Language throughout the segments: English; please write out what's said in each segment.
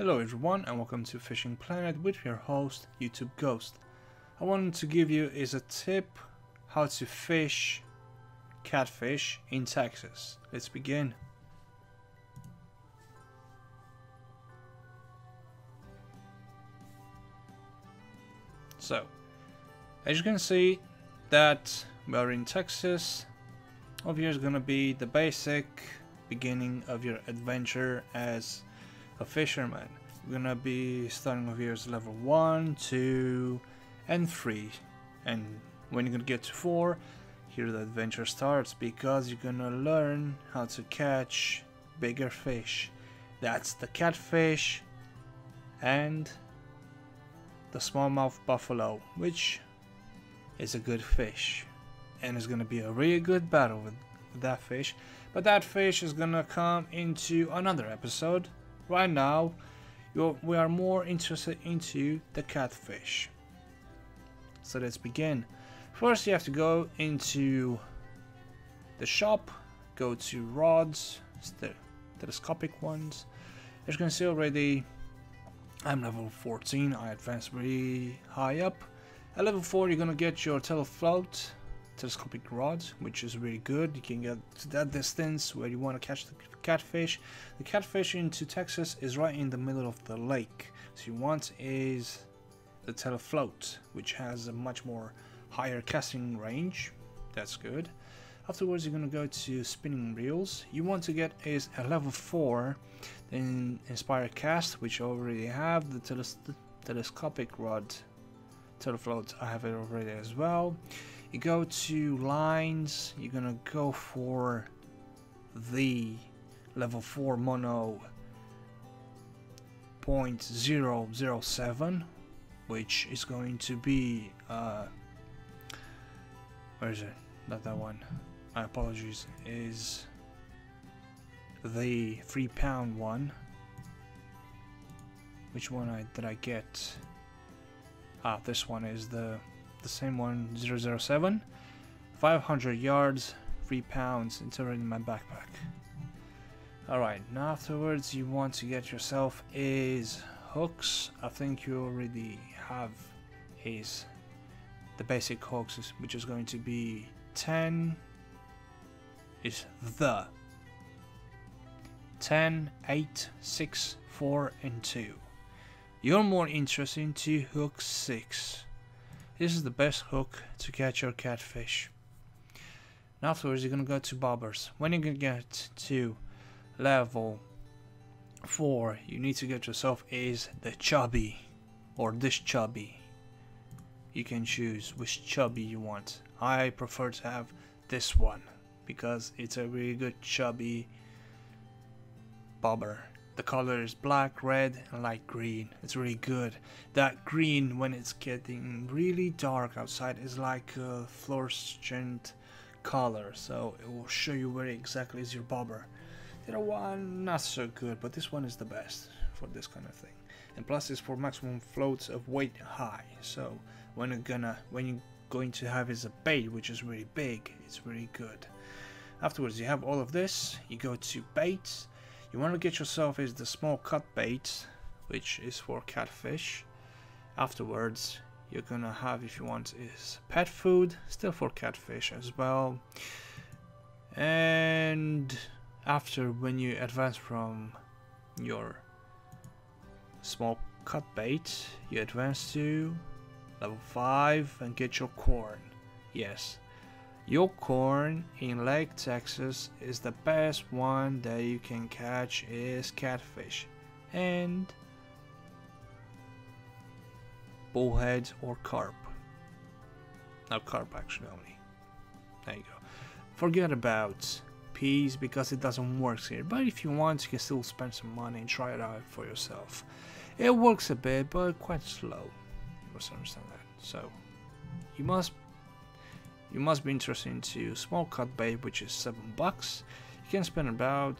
Hello everyone and welcome to Fishing Planet with your host YouTube Ghost. I wanted to give you is a tip how to fish catfish in Texas. Let's begin. So, as you can see that we are in Texas. Over here is gonna be the basic beginning of your adventure as a fisherman. We're gonna be starting over here as level 1, 2, and 3. And when you're gonna get to 4, here the adventure starts because you're gonna learn how to catch bigger fish. That's the catfish and the smallmouth buffalo, which is a good fish. And it's gonna be a really good battle with, with that fish. But that fish is gonna come into another episode. Right now, we are more interested into the catfish. So let's begin. First, you have to go into the shop, go to rods, the telescopic ones. As you can see already, I'm level 14. I advanced really high up. At level 4, you're gonna get your telefloat telescopic rod, which is really good. You can get to that distance where you want to catch the catfish. The catfish into Texas is right in the middle of the lake. So you want is the telefloat, which has a much more higher casting range. That's good. Afterwards, you're going to go to spinning reels. You want to get is a level 4, then Inspire Cast, which I already have. The teles telescopic rod telefloat, I have it already as well you go to lines you're gonna go for the level 4 mono 0.007 which is going to be uh, where is it? Not that one. My apologies. Is the 3 pound one. Which one I, did I get? Ah this one is the the same one 007 500 yards 3 pounds it's already in my backpack alright now afterwards you want to get yourself is hooks I think you already have is the basic hooks which is going to be 10 is the 10 8 6 4 and 2 you're more interested into hook 6 this is the best hook to catch your catfish. Afterwards you're gonna go to bobbers. When you get to level 4 you need to get yourself is the chubby or this chubby. You can choose which chubby you want. I prefer to have this one because it's a really good chubby bobber. The color is black, red, and light green. It's really good. That green, when it's getting really dark outside, is like a fluorescent color. So it will show you where exactly is your bobber. The other one, not so good, but this one is the best for this kind of thing. And plus, it's for maximum floats of weight high. So when you're gonna, when you're going to have is a bait, which is really big, it's really good. Afterwards, you have all of this. You go to baits you want to get yourself is the small cut bait, which is for catfish. Afterwards, you're gonna have, if you want, is pet food, still for catfish as well. And after, when you advance from your small cut bait, you advance to level 5 and get your corn. Yes, your corn in Lake Texas is the best one that you can catch is catfish and bullheads or carp. Not carp actually only. There you go. Forget about peas because it doesn't work here. But if you want, you can still spend some money and try it out for yourself. It works a bit, but quite slow. You must understand that. So you must you must be interested into small cut bait, which is 7 bucks. You can spend about,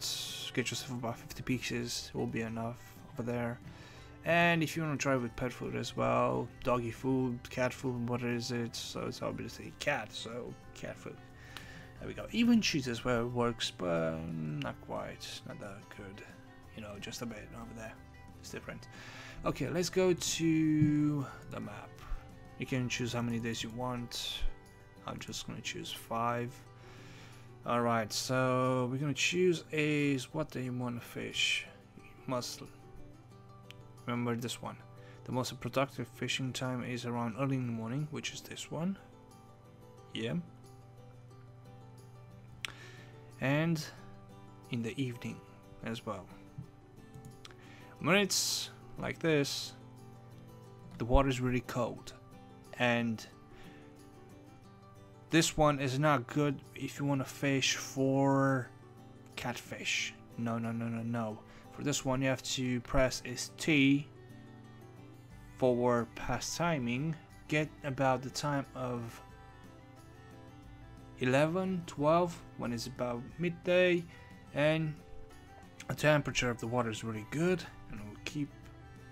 get yourself about 50 pieces, it will be enough over there. And if you want to try with pet food as well, doggy food, cat food, what is it? So it's obviously cat, so cat food. There we go. Even cheese where it works, but not quite, not that good. You know, just a bit over there. it's different. Okay, let's go to the map. You can choose how many days you want. I'm just gonna choose five. Alright, so we're gonna choose is what do you want to fish? You must remember this one. The most productive fishing time is around early in the morning, which is this one. Yeah. And in the evening as well. When it's like this, the water is really cold. And this one is not good if you want to fish for catfish. No, no, no, no, no. For this one, you have to press is T forward past timing. Get about the time of 11, 12 when it's about midday and the temperature of the water is really good and will keep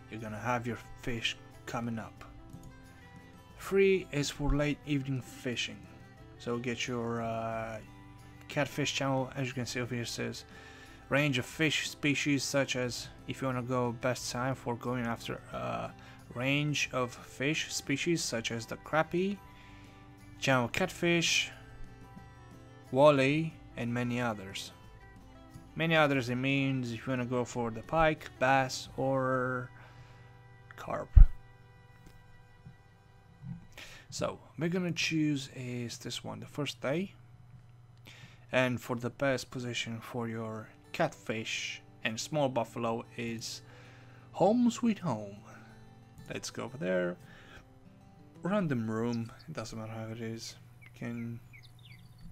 you're gonna have your fish coming up. Free is for late evening fishing. So get your uh, catfish channel as you can see over here says range of fish species such as if you want to go best time for going after a range of fish species such as the crappie, channel catfish, walleye and many others. Many others it means if you want to go for the pike, bass or carp. So we're gonna choose is this one, the first day. And for the best position for your catfish and small buffalo is home sweet home. Let's go over there. Random room, it doesn't matter how it is. You can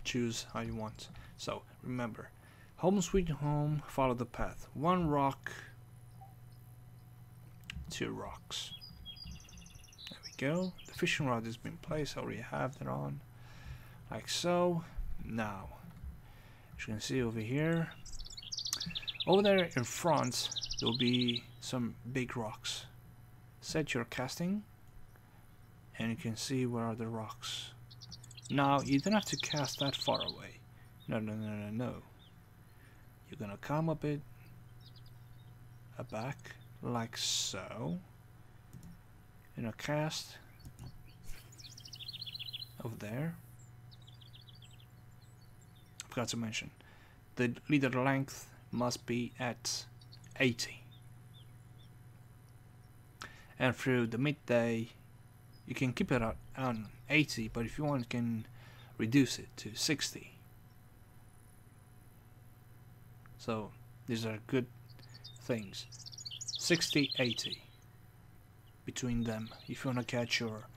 choose how you want. So remember, home sweet home, follow the path. One rock, two rocks. There we go. The fishing rod has been placed. I already have that on. Like so. Now, as you can see over here, over there in front, there'll be some big rocks. Set your casting, and you can see where are the rocks. Now, you don't have to cast that far away. No, no, no, no, no. You're gonna come a bit a back, like so. You know, cast over there. I forgot to mention. The leader length must be at 80. And through the midday, you can keep it on 80, but if you want, you can reduce it to 60. So these are good things. 60, 80 between them if you want to catch your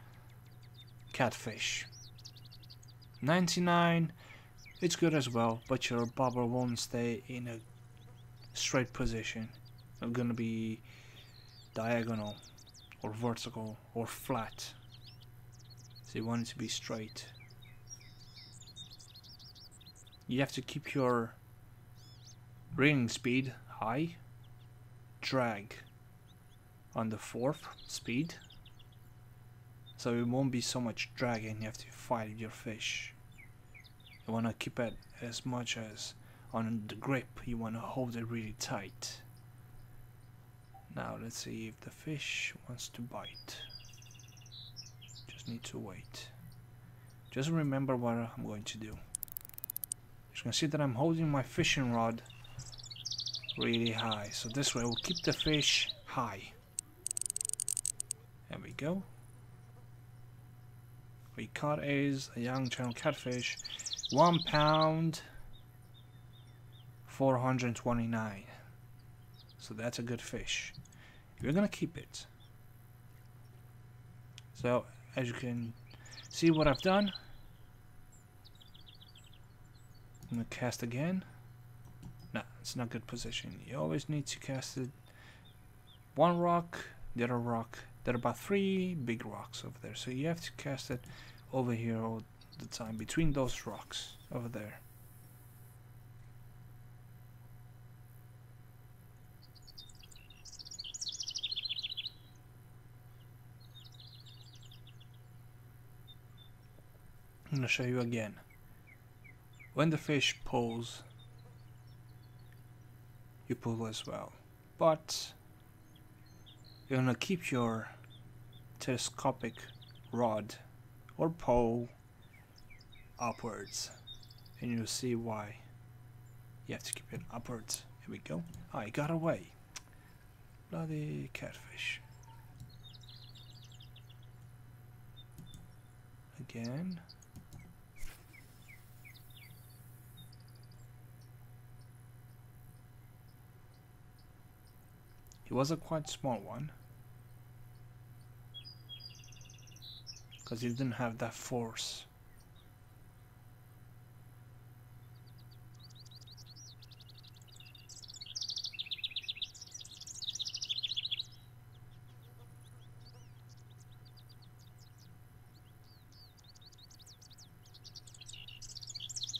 catfish. 99, it's good as well, but your bobber won't stay in a straight position. It's gonna be diagonal or vertical or flat. So you want it to be straight. You have to keep your reeling speed high, drag on the fourth speed, so it won't be so much dragging you have to fight your fish. You want to keep it as much as on the grip, you want to hold it really tight. Now let's see if the fish wants to bite need to wait. Just remember what I'm going to do. You can see that I'm holding my fishing rod really high. So this way we'll keep the fish high. There we go. We caught is a young channel catfish. One pound 429. So that's a good fish. We're gonna keep it. So as you can see what I've done. I'm going to cast again. No, it's not good position. You always need to cast it one rock, the other rock. There are about three big rocks over there. So you have to cast it over here all the time, between those rocks over there. I'm to show you again. When the fish pulls, you pull as well. But you're gonna keep your telescopic rod or pole upwards and you'll see why. You have to keep it upwards. Here we go. I got away. Bloody catfish. Again He was a quite small one. Because he didn't have that force.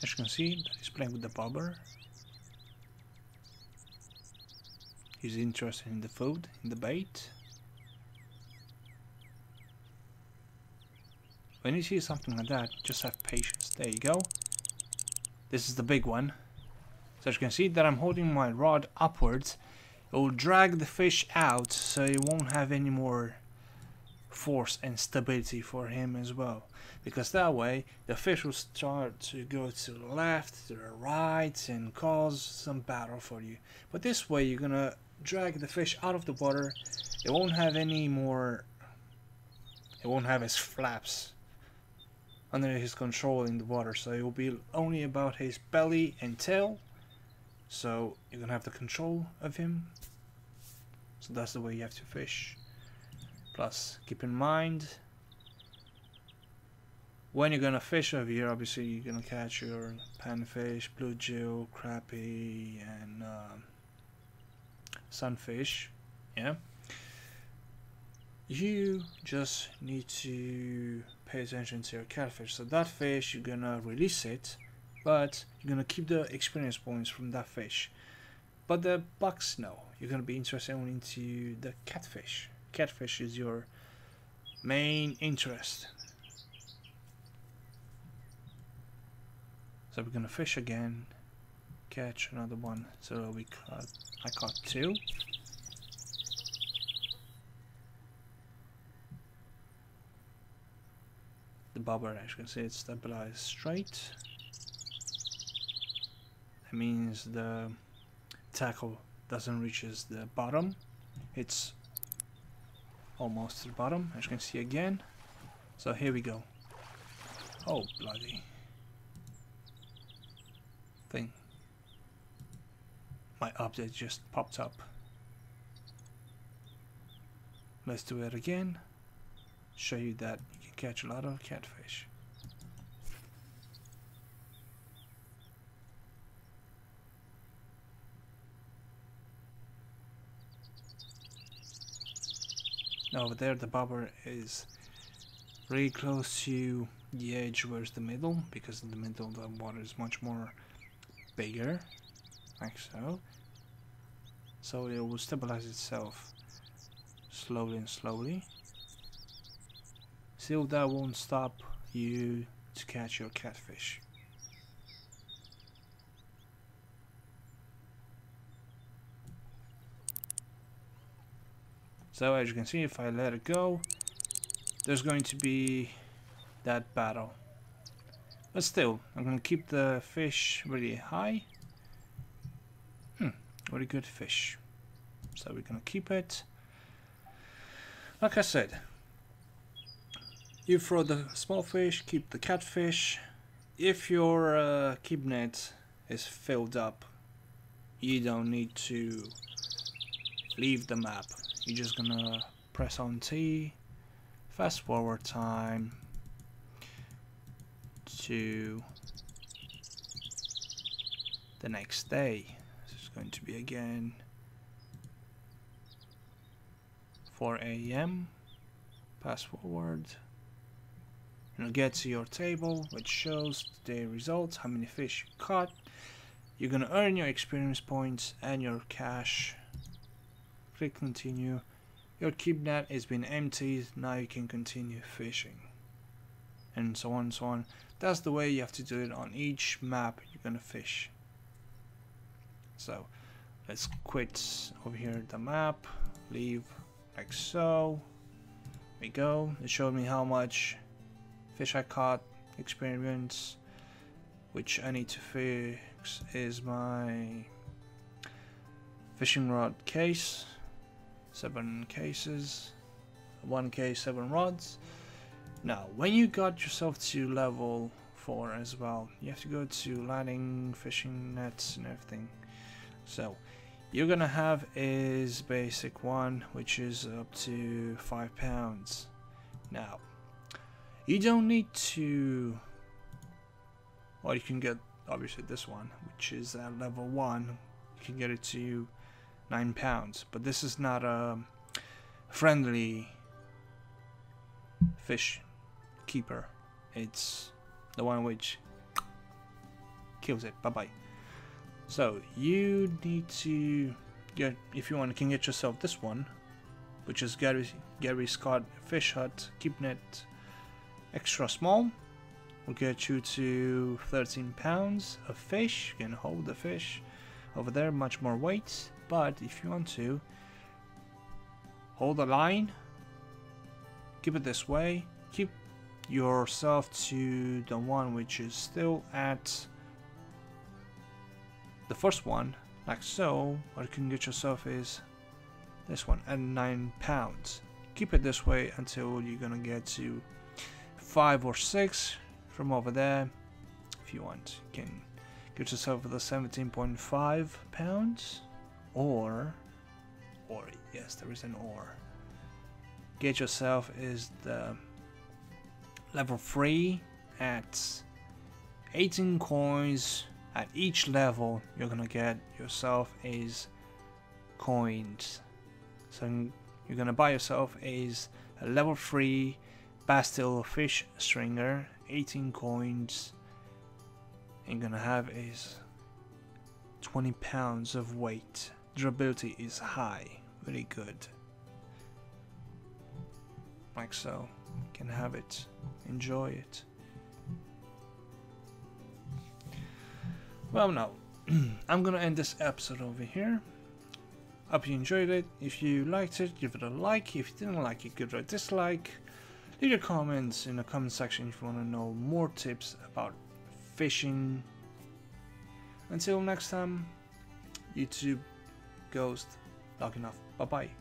As you can see, he's playing with the bobber He's interested in the food, in the bait. When you see something like that, just have patience. There you go. This is the big one. So as you can see that I'm holding my rod upwards. It will drag the fish out so it won't have any more force and stability for him as well because that way the fish will start to go to the left to the right and cause some battle for you but this way you're gonna drag the fish out of the water, it won't have any more, it won't have his flaps under his control in the water. So it will be only about his belly and tail. So you're gonna have the control of him. So that's the way you have to fish. Plus, keep in mind, when you're gonna fish over here, obviously you're gonna catch your panfish, bluegill, crappie, and um, sunfish, yeah, you just need to pay attention to your catfish. So that fish, you're gonna release it, but you're gonna keep the experience points from that fish. But the bucks, no. You're gonna be interested only into the catfish. Catfish is your main interest. So we're gonna fish again catch another one. So we caught, I caught two. The bobber, as you can see, it's stabilized straight. That means the tackle doesn't reaches the bottom. It's almost to the bottom, as you can see again. So here we go. Oh, bloody thing my update just popped up. Let's do it again. Show you that you can catch a lot of catfish. Now over there the bobber is really close to the edge where's the middle because in the middle the water is much more bigger like so so it will stabilize itself slowly and slowly. Still that won't stop you to catch your catfish. So as you can see if I let it go there's going to be that battle. But still I'm gonna keep the fish really high very good fish. So we're gonna keep it. Like I said, you throw the small fish, keep the catfish. If your uh, keep net is filled up, you don't need to leave the map. You're just gonna press on T, fast forward time to the next day going to be again 4 a.m. Pass forward. You'll get to your table which shows the results, how many fish you caught. You're gonna earn your experience points and your cash. Click continue. Your keep net has been emptied, now you can continue fishing. And so on and so on. That's the way you have to do it on each map you're gonna fish. So let's quit over here the map, leave like so. There we go. It showed me how much fish I caught, experience, which I need to fix is my fishing rod case. Seven cases, one case, seven rods. Now, when you got yourself to level 4 as well, you have to go to landing, fishing nets and everything. So, you're gonna have is basic one, which is up to 5 pounds. Now, you don't need to, well you can get obviously this one, which is at level 1, you can get it to 9 pounds, but this is not a friendly fish keeper. It's the one which kills it. Bye bye. So you need to get if you want, can get yourself this one, which is Gary Gary Scott Fish Hut Keep Net Extra Small. Will get you to 13 pounds of fish. You can hold the fish over there, much more weight. But if you want to, hold the line, keep it this way, keep yourself to the one which is still at the first one like so what you can get yourself is this one at 9 pounds. Keep it this way until you're gonna get to 5 or 6 from over there if you want. You can get yourself the 17.5 pounds or or yes there is an or. Get yourself is the level 3 at 18 coins at each level you're gonna get yourself is coins. So you're gonna buy yourself is a level 3 Bastille fish stringer 18 coins. And you're gonna have is 20 pounds of weight. Durability is high very good. Like so you can have it. Enjoy it. Well, now, I'm gonna end this episode over here. Hope you enjoyed it. If you liked it, give it a like. If you didn't like it, give it a dislike. Leave your comments in the comment section if you want to know more tips about fishing. Until next time, YouTube Ghost logging off. Bye bye.